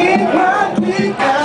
feet down.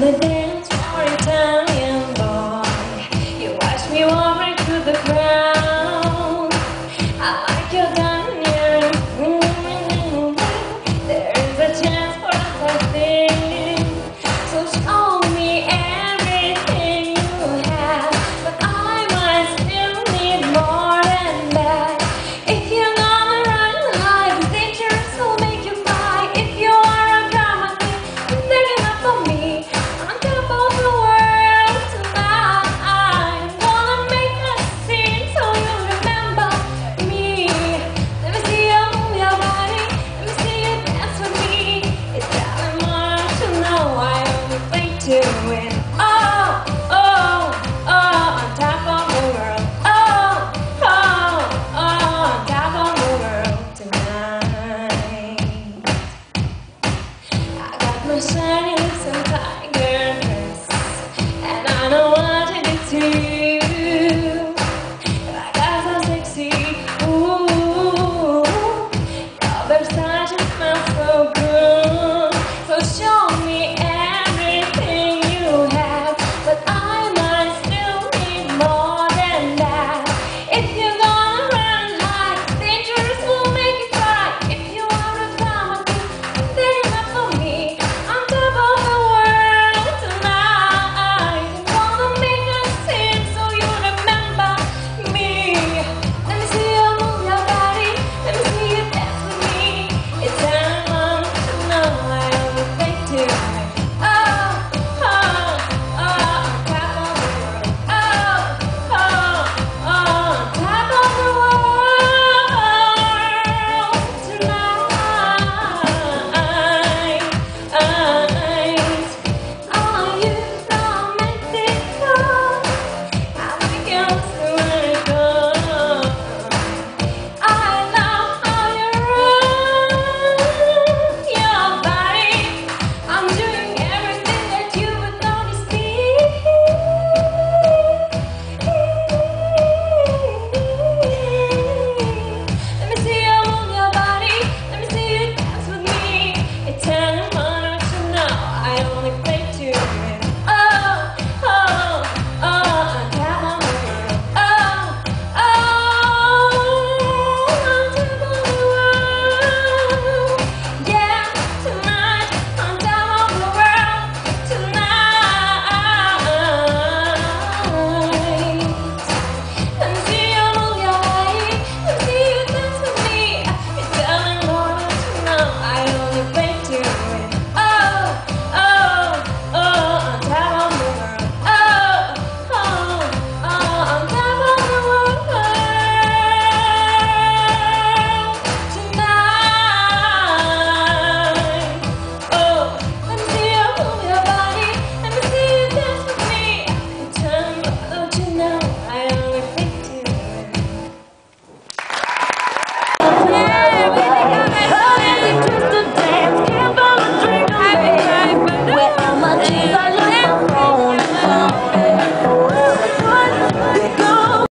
the day.